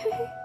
嘿 嘿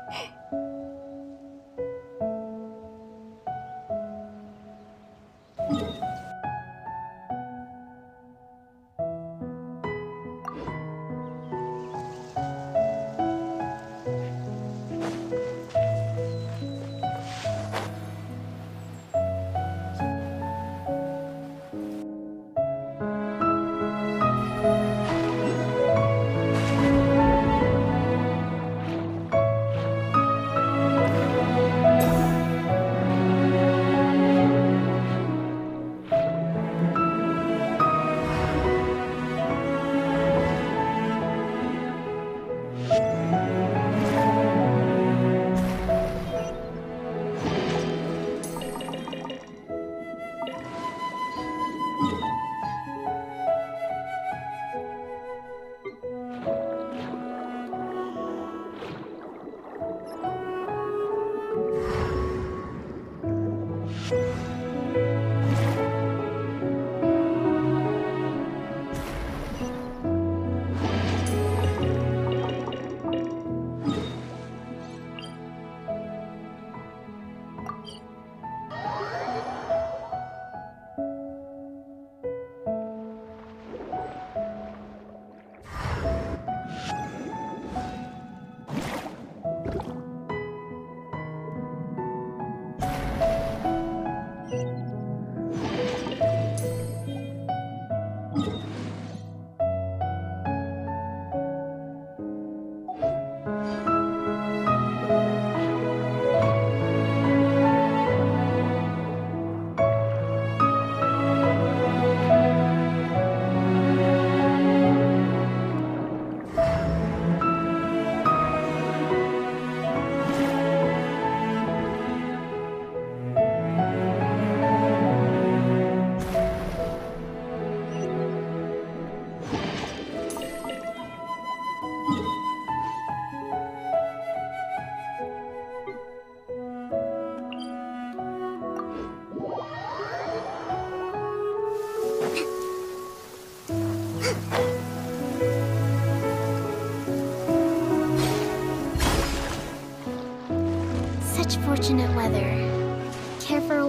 Such fortunate weather. Care for